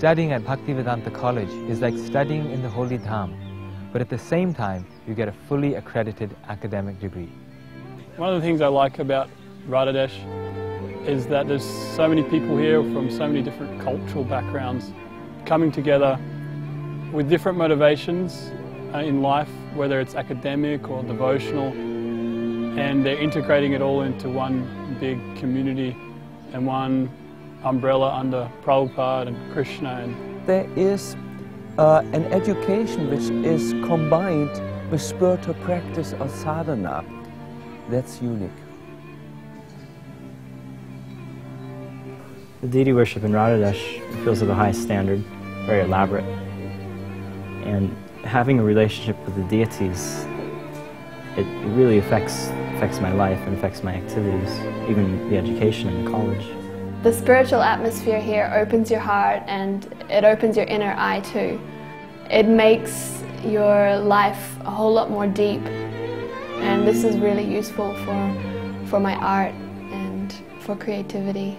Studying at Bhaktivedanta College is like studying in the Holy Dham, but at the same time, you get a fully accredited academic degree. One of the things I like about Radhadesh is that there's so many people here from so many different cultural backgrounds coming together with different motivations uh, in life, whether it's academic or devotional, and they're integrating it all into one big community and one umbrella under Prabhupada and Krishna. And there is uh, an education which is combined with spiritual practice or sadhana. That's unique. The deity worship in Radhadesh feels of the highest standard, very elaborate. And having a relationship with the deities, it, it really affects, affects my life and affects my activities, even the education in college. The spiritual atmosphere here opens your heart and it opens your inner eye too. It makes your life a whole lot more deep and this is really useful for, for my art and for creativity.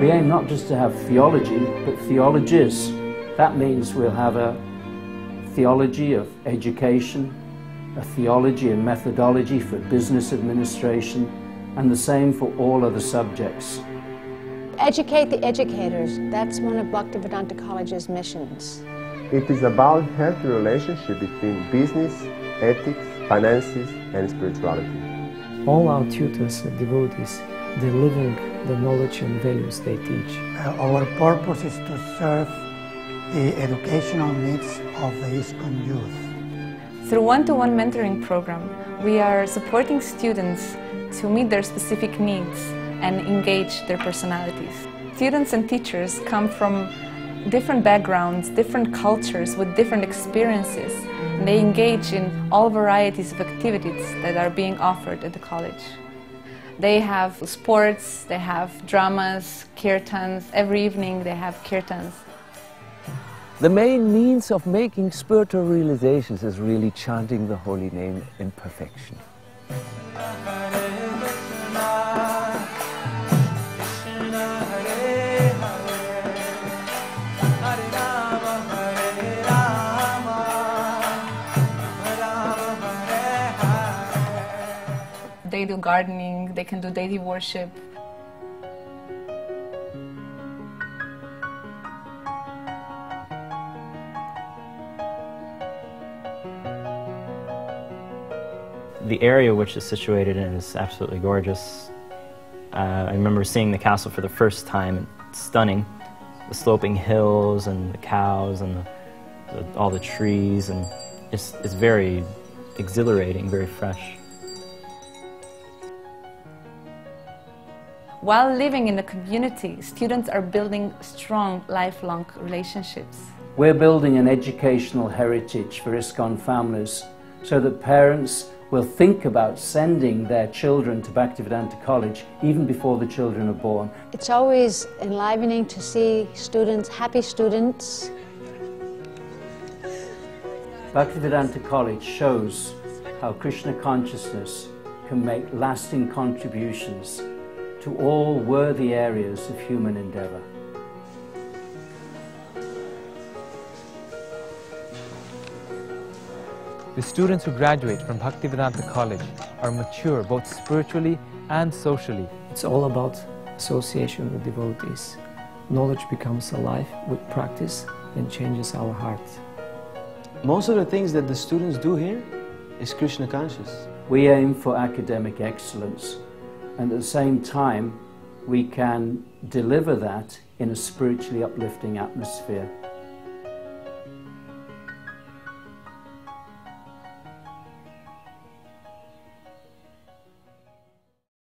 We aim not just to have theology, but theologies. That means we'll have a theology of education, a theology and methodology for business administration, and the same for all other subjects. Educate the educators. That's one of Bhaktivedanta College's missions. It is about healthy relationship between business, ethics, finances, and spirituality. All our tutors are devotees. They're living the knowledge and values they teach. Uh, our purpose is to serve the educational needs of the ISKCON youth. Through one-to-one -one mentoring program, we are supporting students to meet their specific needs and engage their personalities. Students and teachers come from different backgrounds, different cultures with different experiences. And they engage in all varieties of activities that are being offered at the college. They have sports, they have dramas, kirtans. Every evening they have kirtans. The main means of making spiritual realizations is really chanting the holy name in perfection. They do gardening, they can do daily worship. The area which is situated in is absolutely gorgeous. Uh, I remember seeing the castle for the first time, it's stunning. The sloping hills and the cows and the, the, all the trees, and it's, it's very exhilarating, very fresh. While living in the community, students are building strong, lifelong relationships. We're building an educational heritage for ISKCON families so that parents will think about sending their children to Bhaktivedanta College even before the children are born. It's always enlivening to see students, happy students. Bhaktivedanta College shows how Krishna consciousness can make lasting contributions to all worthy areas of human endeavor. The students who graduate from Bhaktivedanta College are mature both spiritually and socially. It's all about association with devotees. Knowledge becomes alive with practice and changes our heart. Most of the things that the students do here is Krishna conscious. We aim for academic excellence and at the same time we can deliver that in a spiritually uplifting atmosphere.